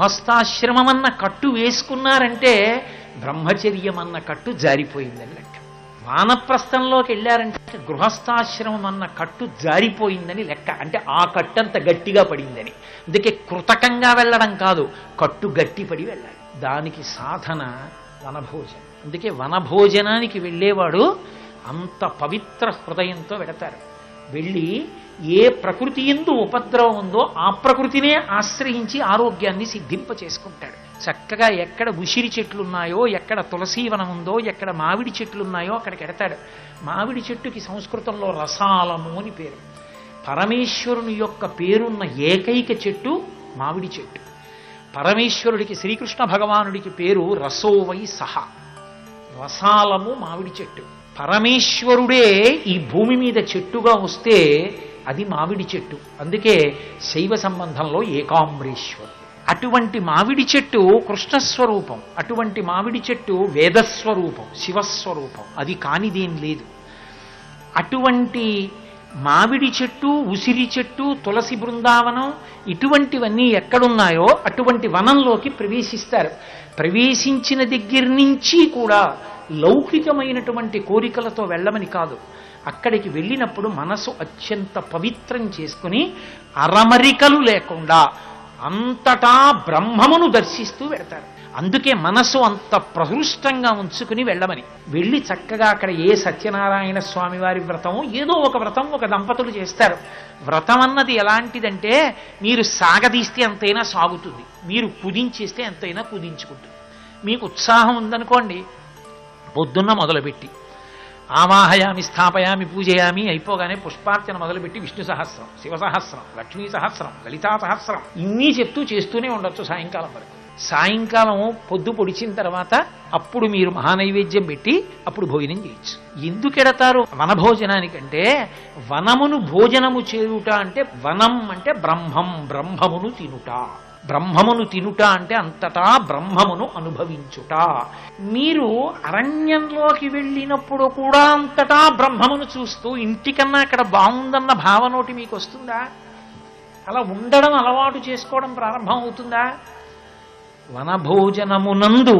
గృహస్థాశ్రమం అన్న కట్టు వేసుకున్నారంటే బ్రహ్మచర్యం అన్న కట్టు జారిపోయిందని లెక్క. వానప్రస్థంలోకి వెళ్ళారంటే గృహస్థాశ్రమం అన్న కట్టు జారిపోయిందని లెక్క. అంటే ఆ కట్టంత గట్టిగా పడిందని. అందుకే కృతకంగా వెళ్ళడం కాదు కట్టు గట్టిపడి వెళ్ళాలి. దానికి సాధన వనభోజనం. అందుకే వనభోజనానికి వెళ్ళేవాడు అంత పవిత్ర హృదయంతో వెడతారు వెళ్ళి ఏ ప్రకృతి ఎందు ఉపద్రవం ఉందో ఆ ప్రకృతినే ఆశ్రయించి ఆరోగ్యాన్ని సిద్ధింప చేసుకుంటాడు చక్కగా ఎక్కడ ఉసిరి చెట్లున్నాయో ఎక్కడ తులసీవనం ఉందో ఎక్కడ మామిడి చెట్లున్నాయో అక్కడికి ఎడతాడు. మామిడి చెట్టుకి సంస్కృతంలో రసాలము అని పేరు. పరమేశ్వరుని యొక్క పేరున్న ఏకైక చెట్టు మామిడి చెట్టు. పరమేశ్వరుడికి శ్రీకృష్ణ భగవానుడికి పేరు రసోవై సహ. రసాలము మామిడి చెట్టు. పరమేశ్వరుడే ఈ భూమి మీద చెట్టుగా వస్తే అది మామిడి చెట్టు. అందుకే శైవ సంబంధంలో ఏకాంబరేశ్వరుడు అటువంటి మామిడి చెట్టు కృష్ణస్వరూపం. అటువంటి మామిడి చెట్టు వేదస్వరూపం శివస్వరూపం. అది కానిదేం లేదు. అటువంటి మామిడి చెట్టు ఉసిరి చెట్టు తులసి బృందావనం ఇటువంటివన్నీ ఎక్కడున్నాయో అటువంటి వనంలోకి ప్రవేశిస్తారు. ప్రవేశించిన దగ్గర నుంచి కూడా లౌకికమైనటువంటి కోరికలతో వెళ్ళమని కాదు. అక్కడికి వెళ్ళినప్పుడు మనసు అత్యంత పవిత్రం చేసుకుని అరమరికలు లేకుండా అంతటా బ్రహ్మమును దర్శిస్తూ వెడతారు. అందుకే మనసు అంత ప్రహృష్టంగా ఉంచుకుని వెళ్ళమని. వెళ్ళి చక్కగా అక్కడ ఏ సత్యనారాయణ స్వామి వారి వ్రతమో ఏదో ఒక వ్రతం ఒక దంపతులు చేస్తారు. వ్రతం అన్నది ఎలాంటిదంటే మీరు సాగదీస్తే ఎంతైనా సాగుతుంది. మీరు కుదించేస్తే ఎంతైనా కుదించుకుంటుంది. మీకు ఉత్సాహం ఉందనుకోండి పొద్దున్న మొదలుపెట్టి ఆవాహయామి స్థాపయామి పూజయామి అయిపోగానే పుష్పార్చన మొదలుపెట్టి విష్ణు సహస్రం శివ సహస్రం లక్ష్మీ సహస్రం లలితా సహస్రం ఇన్ని చెప్తూ చేస్తూనే ఉండొచ్చు సాయంకాలం వరకు. సాయంకాలం పొద్దు పొడిచిన తర్వాత అప్పుడు మీరు మహానైవేద్యం పెట్టి అప్పుడు భోజనం చేయొచ్చు. ఎందుకెడతారు? వనభోజనానికంటే భోజనానికంటే వనమును భోజనము చేయుట అంటే వనం అంటే బ్రహ్మం బ్రహ్మమును తినుట. బ్రహ్మమును తినుట అంటే అంతటా బ్రహ్మమును అనుభవించుట. మీరు అరణ్యంలోకి వెళ్ళినప్పుడు కూడా అంతటా బ్రహ్మమును చూస్తూ ఇంటికన్నా అక్కడ బాగుందన్న భావనోటి మీకు వస్తుందా అలా ఉండడం అలవాటు చేసుకోవడం ప్రారంభం అవుతుందా వనభోజనమునందు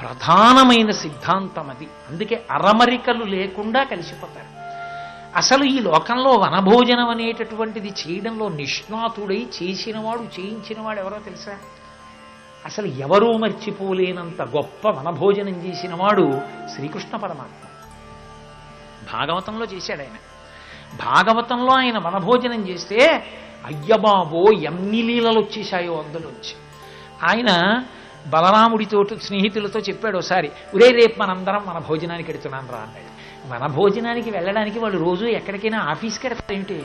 ప్రధానమైన సిద్ధాంతం అది అందుకే అరమరికలు లేకుండా కలిసిపోతారు. అసలు ఈ లోకంలో వనభోజనం అనేటటువంటిది చేయడంలో నిష్ణాతుడై చేసినవాడు చేయించినవాడు ఎవరో తెలుసా? అసలు ఎవరూ మర్చిపోలేనంత గొప్ప వనభోజనం చేసినవాడు శ్రీకృష్ణ పరమాత్మ. భాగవతంలో చేశాడు ఆయన. భాగవతంలో ఆయన వనభోజనం చేస్తే అయ్యబాబో ఎన్ని లీలలు వచ్చేసాయో అందులోంచి ఆయన బలరాముడితో స్నేహితులతో చెప్పాడు ఒకసారి ఒరే రేపు మనందరం మన భోజనానికి ఎడుతున్నాను రా అన్నాడు. మన భోజనానికి వెళ్ళడానికి వాళ్ళు రోజు ఎక్కడికైనా ఆఫీస్కి ఎడతారేమిటి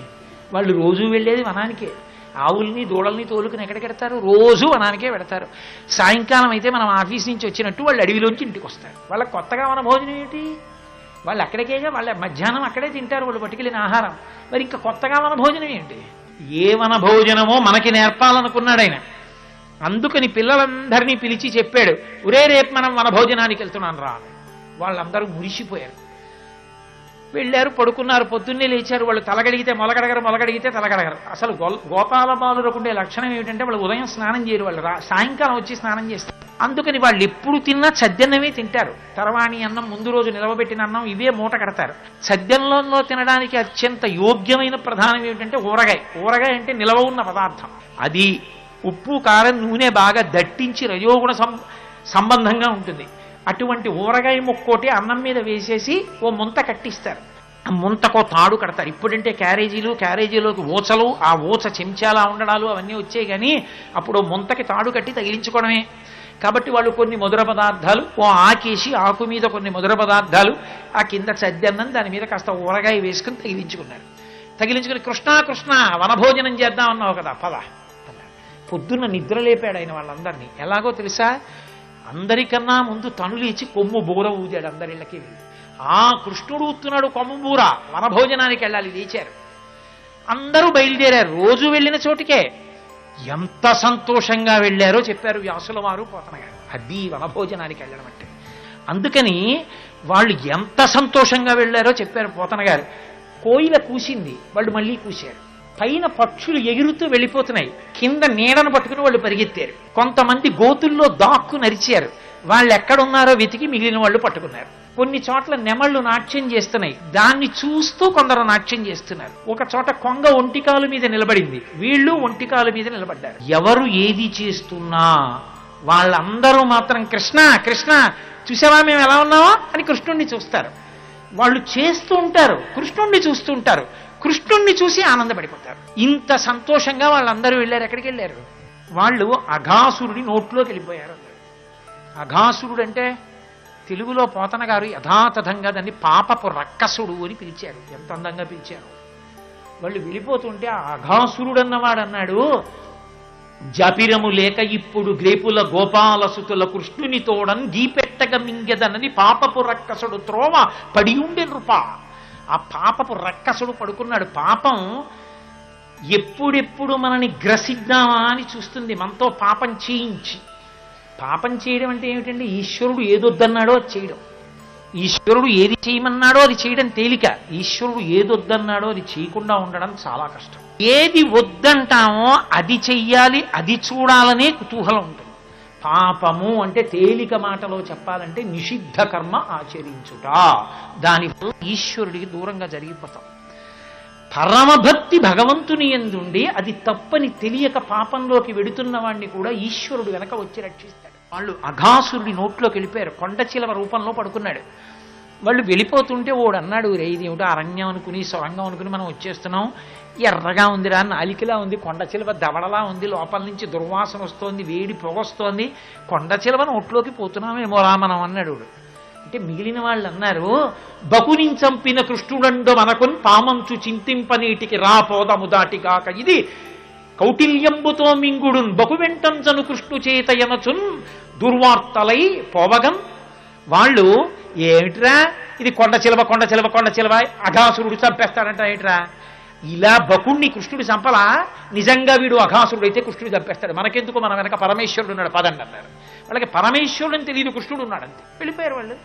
వాళ్ళు రోజు వెళ్ళేది వనానికే. ఆవుల్ని దూడల్ని తోలుకుని ఎక్కడికెడతారు రోజు వనానికే పెడతారు సాయంకాలం అయితే మనం ఆఫీస్ నుంచి వచ్చినట్టు వాళ్ళు అడవిలోంచి ఇంటికి వస్తారు. వాళ్ళకి కొత్తగా మన భోజనం ఏంటి? వాళ్ళు అక్కడికేగా వాళ్ళ మధ్యాహ్నం అక్కడే తింటారు వాళ్ళు పట్టుకెళ్ళిన ఆహారం. మరి ఇంకా కొత్తగా మన భోజనం ఏంటి? ఏ వన భోజనమో మనకి నేర్పాలనుకున్నాడు ఆయన. అందుకని పిల్లలందరినీ పిలిచి చెప్పాడు ఒరే రేపు మనం మన భోజనానికి వెళ్తున్నాను రా. వాళ్ళందరూ మురిసిపోయారు. వెళ్ళారు పడుకున్నారు పొద్దున్నే లేచారు వాళ్ళు తలగడిగితే మొలగడగరు మొలగడిగితే తలగడగరు. అసలు గోల్ గోపాల ఉండే లక్షణం ఏమిటంటే వాళ్ళు ఉదయం స్నానం చేయరు వాళ్ళు రా సాయంకాలం వచ్చి స్నానం చేస్తారు. అందుకని వాళ్ళు ఎప్పుడు తిన్నా చద్దన్నమే తింటారు. తర్వాణి అన్నం ముందు రోజు నిలవబెట్టిన అన్నం ఇవే మూట కడతారు. చద్దన్నంలో తినడానికి అత్యంత యోగ్యమైన ప్రధానం ఏమిటంటే ఊరగాయ. ఊరగాయ అంటే నిలవ ఉన్న పదార్థం. అది ఉప్పు కారం నూనె బాగా దట్టించి రజోగుణ సం సంబంధంగా ఉంటుంది. అటువంటి ఊరగాయ ముక్కోటి అన్నం మీద వేసేసి ఓ ముంత కట్టిస్తారు. ఆ ముంతకో తాడు కడతారు. ఇప్పుడంటే క్యారేజీలు క్యారేజీలోకి ఊచలు ఆ ఊచ చెంచాలా ఉండడాలు అవన్నీ వచ్చాయి కానీ అప్పుడు ముంతకి తాడు కట్టి తగిలించుకోవడమే. కాబట్టి వాళ్ళు కొన్ని మధుర పదార్థాలు ఓ ఆకేసి ఆకు మీద కొన్ని మధుర పదార్థాలు ఆ కింద చద్దన్నం దాని మీద కాస్త ఊరగాయ వేసుకుని తగిలించుకున్నారు. తగిలించుకుని కృష్ణ కృష్ణ వనభోజనం చేద్దాం అన్నావు కదా పద. పొద్దున్న నిద్ర లేపాడు ఆయన వాళ్ళందరినీ. ఎలాగో తెలుసా? అందరికన్నా ముందు తను లేచి కొమ్ము బూర ఊదాడు అందరిళ్ళకి. ఆ కృష్ణుడు ఊతున్నాడు కొమ్ము బూర. వనభోజనానికి వెళ్ళాలి లేచారు. అందరూ బయలుదేరారు. రోజు వెళ్ళిన చోటికే ఎంత సంతోషంగా వెళ్ళారో చెప్పారు వ్యాసుల వారు పోతనగారు. అది వనభోజనానికి వెళ్ళడం అంటే. అందుకని వాళ్ళు ఎంత సంతోషంగా వెళ్ళారో చెప్పారు పోతనగారు. కోయిల కూసింది. వాళ్ళు మళ్ళీ కూశారు. పైన పక్షులు ఎగురుతూ వెళ్ళిపోతున్నాయి. కింద నీడను పట్టుకుని వాళ్ళు పరిగెత్తారు. కొంతమంది గోతుల్లో దాక్కు నరిచారు. వాళ్ళు ఎక్కడున్నారో వెతికి మిగిలిన వాళ్ళు పట్టుకున్నారు. కొన్ని చోట్ల నెమళ్ళు నాట్యం చేస్తున్నాయి. దాన్ని చూస్తూ కొందరు నాట్యం చేస్తున్నారు. ఒక చోట కొంగ ఒంటికాలు మీద నిలబడింది. వీళ్ళు ఒంటికాలు మీద నిలబడ్డారు. ఎవరు ఏది చేస్తున్నా? వాళ్ళందరూ మాత్రం కృష్ణ కృష్ణ చూసావా మేము ఎలా ఉన్నావా అని కృష్ణుణ్ణి చూస్తారు. వాళ్ళు చేస్తూ ఉంటారు. కృష్ణుణ్ణి చూస్తూ ఉంటారు. కృష్ణుణ్ణి చూసి ఆనందపడిపోతారు. ఇంత సంతోషంగా వాళ్ళందరూ వెళ్ళారు ఎక్కడికి వెళ్ళారు? వాళ్ళు అఘాసురుడి నోట్లోకి వెళ్ళిపోయారు అందరూ. అఘాసురుడు అంటే తెలుగులో పోతన గారు యథాతథంగా దాన్ని పాపపు రక్కసుడు అని పిలిచారు. ఎంత అందంగా పిలిచారు. వాళ్ళు వెళ్ళిపోతుంటే ఆ అఘాసురుడు అన్నవాడు అన్నాడు జపిరము లేక ఇప్పుడు గ్రేపుల గోపాలసుతుల కృష్ణుని తోడన్ గీపెట్టగ మింగెదనని పాపపు రక్కసుడు త్రోవ పడి ఉండే నృపా. ఆ పాపపు రక్కసుడు పడుకున్నాడు. పాపం ఎప్పుడెప్పుడు మనని గ్రసిద్దామా అని చూస్తుంది. మనతో పాపం చేయించి. పాపం చేయడం అంటే ఏమిటండి? ఈశ్వరుడు ఏదొద్దన్నాడో అది చేయడం. ఈశ్వరుడు ఏది చేయమన్నాడో అది చేయడం తేలిక. ఈశ్వరుడు ఏదొద్దన్నాడో అది చేయకుండా ఉండడం చాలా కష్టం. ఏది వద్దంటామో అది చెయ్యాలి అది చూడాలనే కుతూహలం ఉంటుంది. పాపము అంటే తేలిక మాటలో చెప్పాలంటే నిషిద్ధ కర్మ ఆచరించుట. దాని ఈశ్వరుడికి దూరంగా జరిగిపోతాం. పరమభక్తి భగవంతుని ఎందుండి అది తప్పని తెలియక పాపంలోకి వెడుతున్న వాడిని కూడా ఈశ్వరుడు వెనక వచ్చి రక్షిస్తాడు. వాళ్ళు అఘాసురుడి నోట్లోకి వెళ్ళిపోయారు. కొండ చిలవ రూపంలో పడుకున్నాడు. వాళ్ళు వెళ్ళిపోతుంటే ఓడు అన్నాడు రే ఇది ఏమిటో అరణ్యం అనుకుని సొరంగం అనుకుని మనం వచ్చేస్తున్నాం. ఎర్రగా ఉందిరా నాలికలా ఉంది కొండ చిలువ దవడలా ఉంది లోపల నుంచి దుర్వాసన వస్తోంది వేడి పొగొస్తోంది కొండ చిలువను ఒట్లోకి పోతున్నామేమో రా మనం అన్నాడు అంటే మిగిలిన వాళ్ళు అన్నారు బకుని చంపిన కృష్ణుడండు మనకున్ పామంచు చింతింపనీటికి రా పోదము దాటిగాక. ఇది కౌటిల్యంబుతో మింగుడున్ బకు వెంటంచను కృష్ణు చేతయనచున్ దుర్వార్తలై పోవగం. వాళ్ళు ఏమిట్రా? ఇది కొండ చిలవ కొండ చిలవ కొండ చిలవ. అఘాసురుడు చంపేస్తాడంట ఏమిట్రా? ఇలా బకుణ్ణి కృష్ణుడు చంపలా? నిజంగా వీడు అఘాసురుడు అయితే కృష్ణుడు చంపేస్తాడు. మనకెందుకు మన వెనక పరమేశ్వరుడు ఉన్నాడు? పదండి అన్నారు. వాళ్ళకి పరమేశ్వరుడు తెలియదు కృష్ణుడు ఉన్నాడంతే. వెళ్ళిపోయారు వాళ్ళు.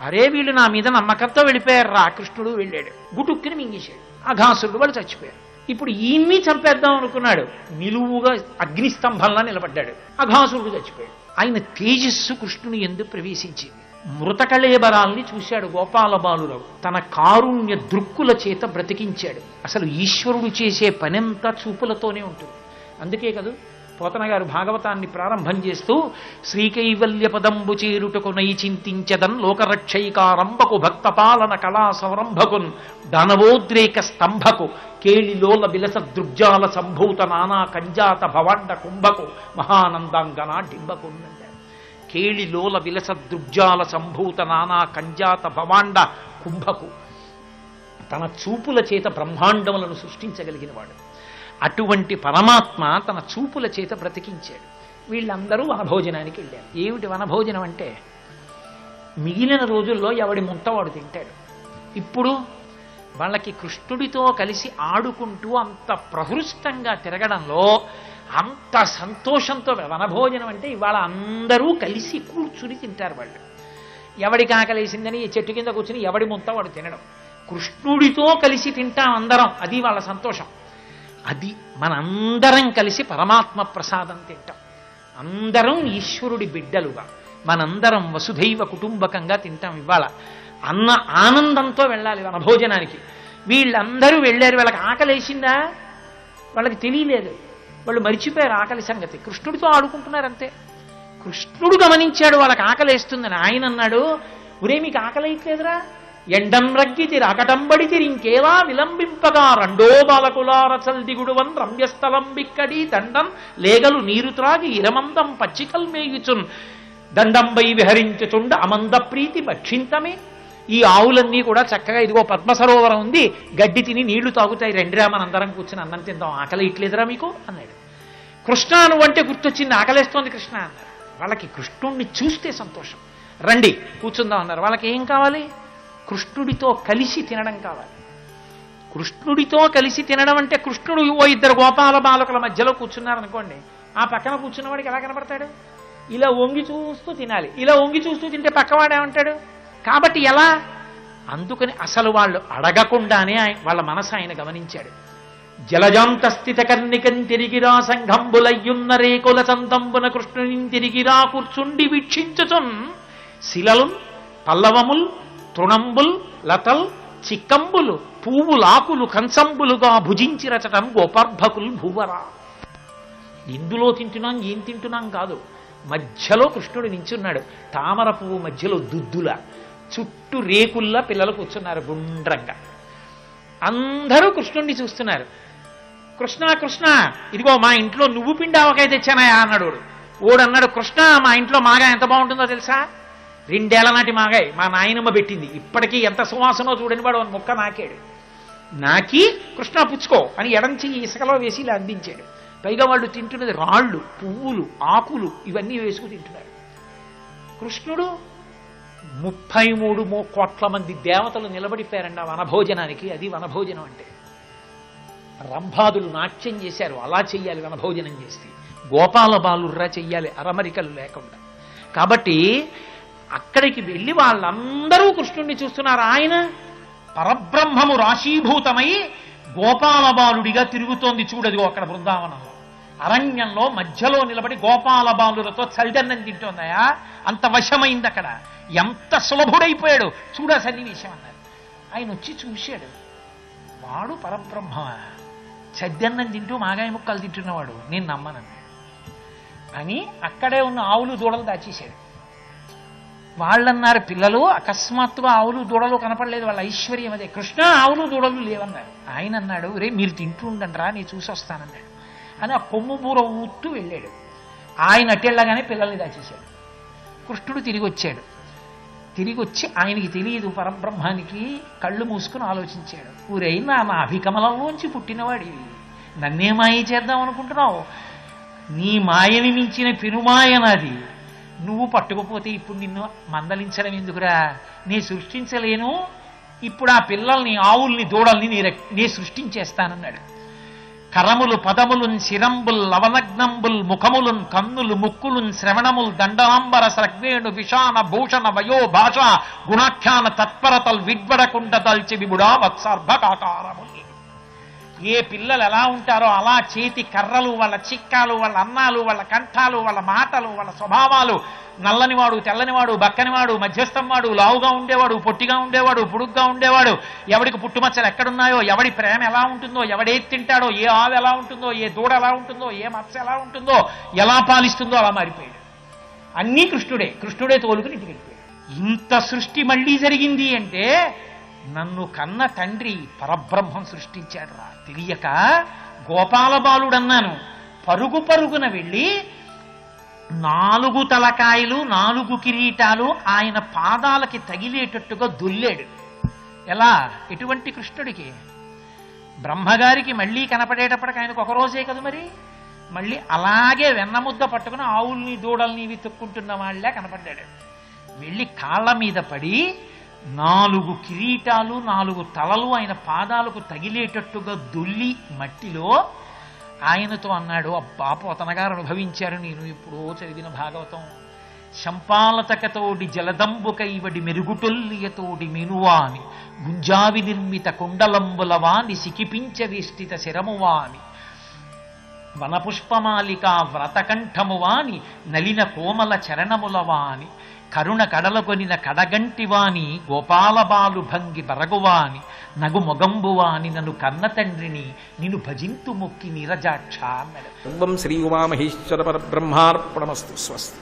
అరే వీళ్ళు నా మీద నమ్మకంతో వెళ్ళిపోయారు రా కృష్ణుడు వెళ్ళాడు. గుటుక్కుని మింగేశాడు. అఘాసురుడు వాళ్ళు చచ్చిపోయారు. ఇప్పుడు ఈయన్ని చంపేద్దాం అనుకున్నాడు. నిలువుగా అగ్నిస్తంభంలా నిలబడ్డాడు. అఘాసురుడు చచ్చిపోయాడు. ఆయన తేజస్సు కృష్ణుని ఎందు ప్రవేశించింది. మృతకళేబరాల్ని చూశాడు గోపాలబాలురావు. తన కారుణ్య దృక్కుల చేత బ్రతికించాడు. అసలు ఈశ్వరుడు చేసే పనంతా చూపులతోనే ఉంటుంది. అందుకే కదూ పోతన గారు భాగవతాన్ని ప్రారంభం చేస్తూ శ్రీకైవల్య పదంబు చేరుటకు నై చింతించదన్ లోకరక్షైకారంభకు భక్తపాలన కళా సంరంభకున్ ధనవోద్రేక స్తంభకు కేళిలోల విలస దృగ్జాల సంభూత నానా కంజాత భవాండ కుంభకు మహానందాంగనా డింబకున్నంటారు కేళిలోల విలస దృగ్జాల సంభూత నానా కంజాత భవాండ కుంభకు తన చూపుల చేత బ్రహ్మాండములను సృష్టించగలిగినవాడు అటువంటి పరమాత్మ తన చూపుల చేత బ్రతికించాడు వీళ్ళందరూ వనభోజనానికి వెళ్ళారు ఏమిటి వనభోజనం అంటే మిగిలిన రోజుల్లో ఎవడి ముంతవాడు తింటాడు ఇప్పుడు వాళ్ళకి కృష్ణుడితో కలిసి ఆడుకుంటూ అంత ప్రహృష్టంగా తిరగడంలో అంత సంతోషంతో వనభోజనం అంటే ఇవాళ అందరూ కలిసి కూర్చుని తింటారు వాళ్ళు. ఎవడికి ఆకలేసిందని ఈ చెట్టు కింద కూర్చుని ఎవడి ముంత వాడు తినడం. కృష్ణుడితో కలిసి తింటాం అందరం అది వాళ్ళ సంతోషం. అది మనందరం కలిసి పరమాత్మ ప్రసాదం తింటాం. అందరం ఈశ్వరుడి బిడ్డలుగా మనందరం వసుధైవ కుటుంబకంగా తింటాం ఇవాళ. అన్న ఆనందంతో వెళ్ళాలి మన భోజనానికి వీళ్ళందరూ వెళ్ళారు వాళ్ళకి ఆకలేసిందా వాళ్ళకి తెలియలేదు. వాళ్ళు మరిచిపోయారు ఆకలి సంగతి. కృష్ణుడితో ఆడుకుంటున్నారు అంతే కృష్ణుడు గమనించాడు వాళ్ళకి ఆకలేస్తుందని. ఆయన అన్నాడు ఒరే మీకు ఆకలేయట్లేదురా ఎండం రగ్గితి రాకటంబడితి ఇంకేలా విలంబింపగా? రెండో బాలకులారచల్ దిగుడువన్ రమ్యస్థలం బిక్కడి దండం లేగలు నీరు త్రాగి ఇరమందం పచ్చికల్ మేయుచున్ దండంబై విహరించుచుండ అమంద ప్రీతి భక్షింతమే. ఈ ఆవులన్నీ కూడా చక్కగా ఇదిగో పద్మ సరోవరం ఉంది. గడ్డి తిని నీళ్ళు తాగుతాయి. రెండిరా మనందరం కూర్చుని అన్నం తిందాం. ఆకలి ఇట్లేదురా మీకు? అన్నాడు. కృష్ణ నువ్వు అంటే గుర్తొచ్చింది. ఆకలేస్తోంది కృష్ణ అన్నారు. వాళ్ళకి కృష్ణుణ్ణి చూస్తే సంతోషం. రండి కూర్చుందాం అన్నారు. వాళ్ళకి ఏం కావాలి? కృష్ణుడితో కలిసి తినడం కావాలి. కృష్ణుడితో కలిసి తినడం అంటే కృష్ణుడు ఓ ఇద్దరు గోపాల బాలకుల మధ్యలో కూర్చున్నారనుకోండి. ఆ పక్కన కూర్చున్న వాడికి ఎలా కనపడతాడు? ఇలా వంగి చూస్తూ తినాలి. ఇలా వంగి చూస్తూ తింటే పక్కవాడు ఏమంటాడు కాబట్టి ఎలా? అందుకని అసలు వాళ్ళు అడగకుండానే వాళ్ళ మనసు ఆయన గమనించాడు. జలజాంతస్థిత కర్ణికం తిరిగిరా సంఘంబులయ్యున్న రేకుల సంతంబున కృష్ణుని తిరిగిరా కూర్చుండి వీక్షించుచున్ శిలలున్ పల్లవముల్ తృణంబుల్ లతల్ చిక్కంబులు పువ్వులాకులు కంచంబులుగా భుజించి రచటం గోపర్భకుల్ భూవరా. ఇందులో తింటున్నాం ఏం తింటున్నాం కాదు. మధ్యలో కృష్ణుడు నించున్నాడు. తామర పువ్వు మధ్యలో దుద్దుల. చుట్టూ రేకుల్లా పిల్లలు కూర్చున్నారు గుండ్రంగా. అందరూ కృష్ణుణ్ణి చూస్తున్నారు. కృష్ణ కృష్ణ ఇదిగో మా ఇంట్లో నువ్వు పిండి ఆవకాయ తెచ్చానయా అన్నాడు. వాడు. ఓడు అన్నాడు కృష్ణ మా ఇంట్లో మాగా ఎంత బాగుంటుందో తెలుసా? రెండేళ్ళ నాటి మాగాయ్ మా నాయనమ్మ పెట్టింది. ఇప్పటికీ ఎంత సువాసనో చూడని వాడు ముక్క నాకాడు. నాకి కృష్ణ పుచ్చుకో అని ఎడంచి ఇసుకలో వేసి ఇలా అందించాడు. పైగా వాళ్ళు తింటున్నది రాళ్ళు పువ్వులు ఆకులు ఇవన్నీ వేసుకు తింటున్నారు. కృష్ణుడు ముప్పై మూడు కోట్ల మంది దేవతలు నిలబడిపోయారండి ఆ వనభోజనానికి. అది వనభోజనం అంటే. రంభాదులు నాట్యం చేశారు అలా చెయ్యాలి వనభోజనం చేస్తే. గోపాల బాలుర్రా చెయ్యాలి అరమరికలు లేకుండా. కాబట్టి అక్కడికి వెళ్ళి వాళ్ళందరూ కృష్ణుణ్ణి చూస్తున్నారు. ఆయన పరబ్రహ్మము రాశీభూతమై గోపాల బాలుడిగా తిరుగుతోంది చూడదు అక్కడ బృందావనంలో. అరణ్యంలో మధ్యలో నిలబడి గోపాల బాలులతో చల్దన్నం తింటోందయా అంత వశమైంది అక్కడ. ఎంత సులభుడైపోయాడు. చూడ సన్నివేశం అన్నారు. ఆయన వచ్చి చూశాడు. వాడు పరబ్రహ్మ. చద్దన్నం తింటూ మాగాయ ముక్కలు తింటున్నవాడు. నేను నమ్మనన్నాడు. అని అక్కడే ఉన్న ఆవులు దూడలు దాచేశాడు. వాళ్ళన్నారు పిల్లలు అకస్మాత్తుగా ఆవులు దూడలు కనపడలేదు. వాళ్ళ ఐశ్వర్యం అదే. కృష్ణ ఆవులు దూడలు లేవన్నారు. ఆయన అన్నాడు రే మీరు తింటూ ఉండండిరా నేను చూసి వస్తానన్నాడు అని ఆ కొమ్ము బూర ఊత్తూ వెళ్ళాడు. ఆయన అట్టెళ్ళగానే పిల్లల్ని దాచేశాడు. కృష్ణుడు తిరిగి వచ్చాడు. తిరిగి వచ్చి ఆయనకి తెలియదు పరబ్రహ్మానికి కళ్ళు మూసుకుని ఆలోచించాడు. ఊరైనా నా అభికమలంలోంచి పుట్టినవాడివి నన్నే మాయ చేద్దాం అనుకుంటున్నావు? నీ మాయని మించిన పెనుమాయ నాది. నువ్వు పట్టుకుపోతే ఇప్పుడు నిన్ను మందలించడం ఎందుకురా? నీ సృష్టించలేను. ఇప్పుడు ఆ పిల్లల్ని ఆవుల్ని దూడల్ని నీ నే సృష్టించేస్తానన్నాడు. కరములు పదములున్ శిరంబుల్ లవనగ్నంబుల్ ముఖములున్ కన్నులు ముక్కులున్ శ్రవణముల్ దండాంబర సగ్వేణు విషాన భూషణ వయో భాష గుణాఖ్యాన తత్పరతల్ విడ్వడకుండ తల్చి విముడా వత్సర్భకాకారము ఏ పిల్లలు ఎలా ఉంటారో అలా చేతి కర్రలు వాళ్ళ చిక్కాలు వాళ్ళ అన్నాలు వాళ్ళ కంఠాలు వాళ్ళ మాటలు వాళ్ళ స్వభావాలు నల్లనివాడు తెల్లనివాడు బక్కనివాడు మధ్యస్థం వాడు లావుగా ఉండేవాడు పొట్టిగా ఉండేవాడు పొడుగ్గా ఉండేవాడు ఎవడికి పుట్టుమచ్చలు ఎక్కడున్నాయో ఎవడి ప్రేమ ఎలా ఉంటుందో ఎవడేది తింటాడో ఏ ఆవు ఎలా ఉంటుందో ఏ దూడ ఎలా ఉంటుందో ఏ మత్స్య ఎలా ఉంటుందో ఎలా పాలిస్తుందో అలా మారిపోయాడు. అన్నీ కృష్ణుడే కృష్ణుడే తోలుకుని ఇంటికి వెళ్ళిపోయాడు. ఇంత సృష్టి మళ్ళీ జరిగింది అంటే నన్ను కన్న తండ్రి పరబ్రహ్మం సృష్టించాడు రా. తెలియక గోపాల బాలుడన్నాను పరుగు పరుగున వెళ్ళి నాలుగు తలకాయలు నాలుగు కిరీటాలు ఆయన పాదాలకి తగిలేటట్టుగా దొల్లాడు. ఎలా? ఎటువంటి కృష్ణుడికి? బ్రహ్మగారికి మళ్ళీ కనపడేటప్పటికి ఆయనకు ఒక రోజే కదా మరి? మళ్ళీ అలాగే వెన్నముద్ద పట్టుకుని ఆవుల్ని దూడల్ని వెతుక్కుంటున్న వాళ్ళే కనపడ్డాడు. వెళ్ళి కాళ్ళ మీద పడి నాలుగు కిరీటాలు నాలుగు తలలు ఆయన పాదాలకు తగిలేటట్టుగా దొల్లి మట్టిలో ఆయనతో అన్నాడు అబ్బా పోతనగారు అనుభవించారు నేను ఇప్పుడో చదివిన భాగవతం. శంపాలతకతోడి జలదంబుకైవడి మెరుగుటొల్లియతోడి మెనువాని గుంజావి నిర్మిత కుండలంబులవాని సికిపించ వేష్టిత శరమువాని వనపుష్పమాలిక వ్రతకంఠమువాని నలిన కోమల చరణములవాని కరుణ కడలకొనిన కడగంటివాని గోపాలబాలు భంగి బరగువాని నగు మొగంబువాని నన్ను కన్న తండ్రిని నిన్ను భజింతు మొక్కి నీరజాక్ష అన్నాడు సర్వం శ్రీ ఉమామహేశ్వర పరబ్రహ్మార్పణమస్తు స్వస్తి.